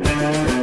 Vai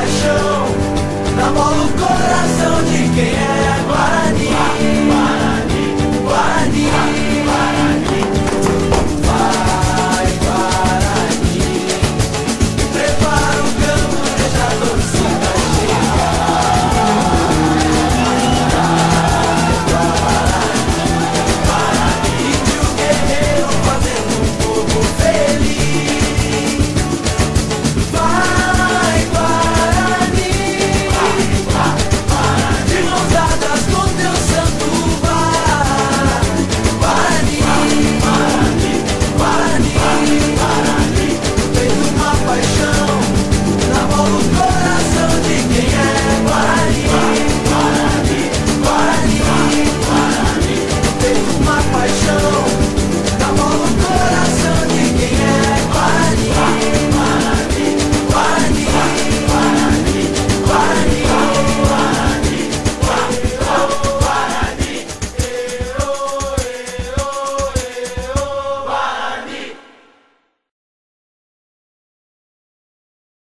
I show.